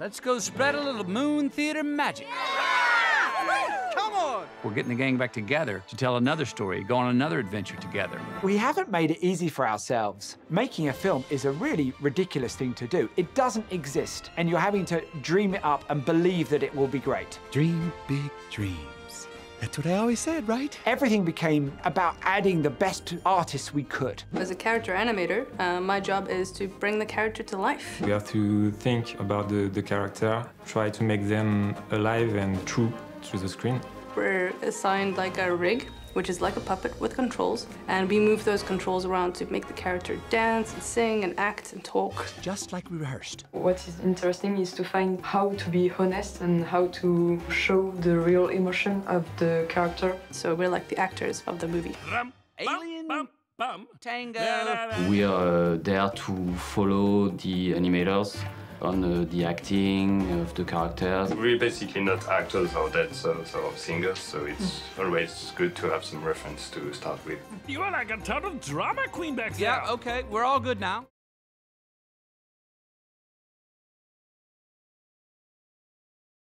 Let's go spread a little Moon Theater magic. Come on! We're getting the gang back together to tell another story, go on another adventure together. We haven't made it easy for ourselves. Making a film is a really ridiculous thing to do. It doesn't exist, and you're having to dream it up and believe that it will be great. Dream big dreams. That's what I always said, right? Everything became about adding the best artists we could. As a character animator, uh, my job is to bring the character to life. We have to think about the, the character, try to make them alive and true to the screen. We're assigned like a rig, which is like a puppet with controls, and we move those controls around to make the character dance and sing and act and talk. Just like we rehearsed. What is interesting is to find how to be honest and how to show the real emotion of the character. So we're like the actors of the movie. Alien Tango. We are uh, there to follow the animators on uh, the acting of the characters. We're basically not actors or that sort of singers, so it's always good to have some reference to start with. You are like a total drama queen back there. Yeah, okay, we're all good now.